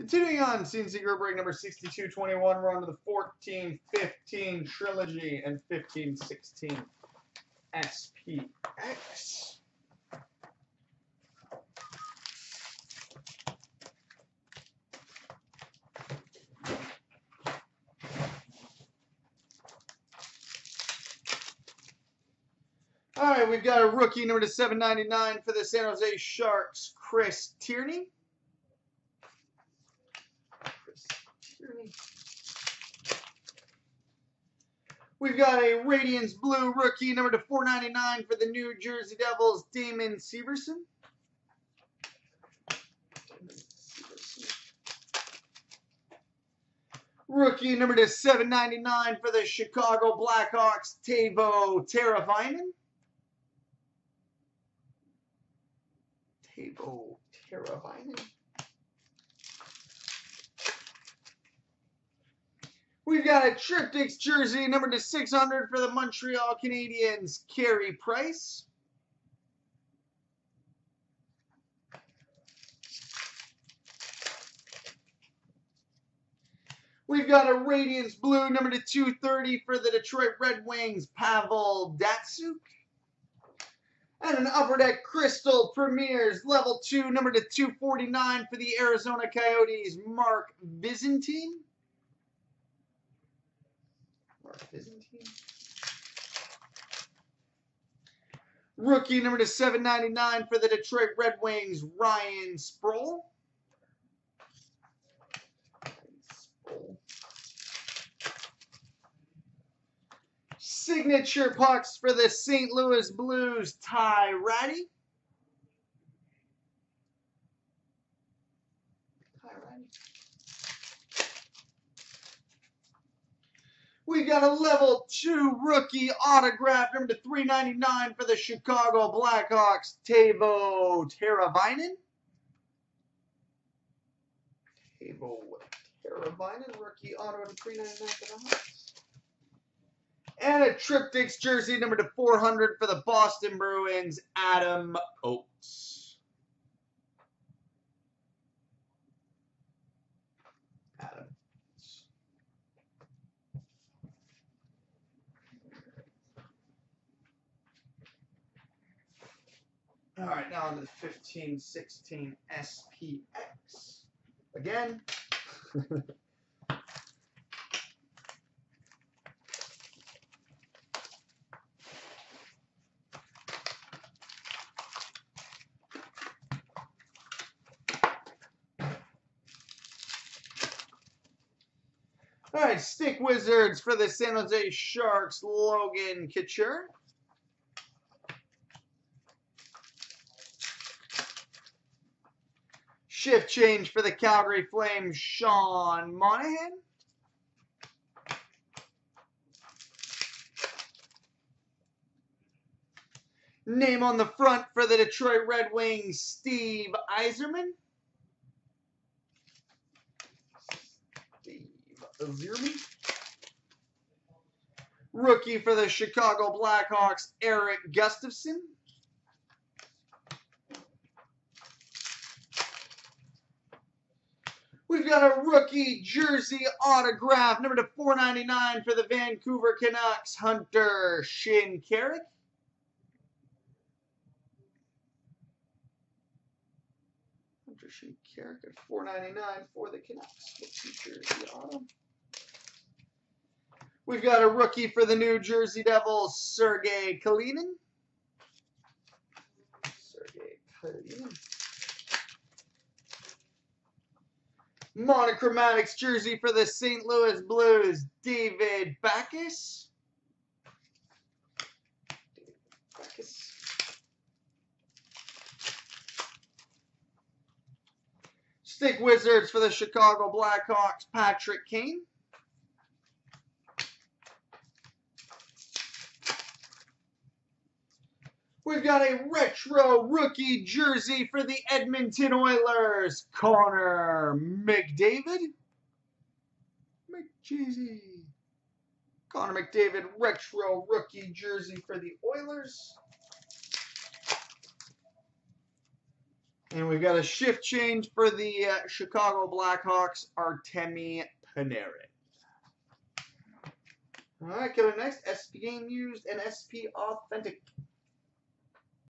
Continuing on, CNC Group break number 6221. We're on to the 14 15 Trilogy and 15 16 SPX. All right, we've got a rookie number to 799 for the San Jose Sharks, Chris Tierney. Chris We've got a Radiance Blue rookie number to 499 for the New Jersey Devils, Damon Severson. Rookie number to 799 for the Chicago Blackhawks, Teuvo Teravainen. Teuvo Teravainen. We've got a Triptychs jersey, number to 600 for the Montreal Canadiens, Carey Price. We've got a Radiance Blue, number to 230 for the Detroit Red Wings, Pavel Datsyuk. And an Upper Deck Crystal Premiers, level 2, number to 249 for the Arizona Coyotes, Mark Visentin. Visentin. Rookie number to 799 for the Detroit Red Wings, Ryan Sproul. Signature pucks for the St. Louis Blues, Ty Rattie. We got a level two rookie autograph number to 399 for the Chicago Blackhawks, Teuvo Teravainen. Teuvo Teravainen, rookie auto to 399 for the Hawks. And a Triptychs jersey number to 400 for the Boston Bruins, Adam Oates. Adam Oates. All right, now on the 15-16 SPX. Again. All right, Stick Wizards for the San Jose Sharks, Logan Couture. Shift change for the Calgary Flames, Sean Monahan. Name on the front for the Detroit Red Wings, Steve Yzerman. Steve Yzerman. Rookie for the Chicago Blackhawks, Erik Gustafsson. We've got a rookie jersey autograph, number to 499 for the Vancouver Canucks, Hunter Shinkaruk. Hunter Shinkaruk at 499 for the Canucks. Jersey auto. We've got a rookie for the New Jersey Devils, Sergei Kalinin. Sergei Kalinin. Monochromatics jersey for the St. Louis Blues, David Backes. David Backes. Stick Wizards for the Chicago Blackhawks, Patrick Kane. We've got a retro rookie jersey for the Edmonton Oilers, Connor McDavid. McJeezy. Connor McDavid, retro rookie jersey for the Oilers. And we've got a shift change for the uh, Chicago Blackhawks, Artemi Panarin. All right, coming next, SP Game Used and SP Authentic.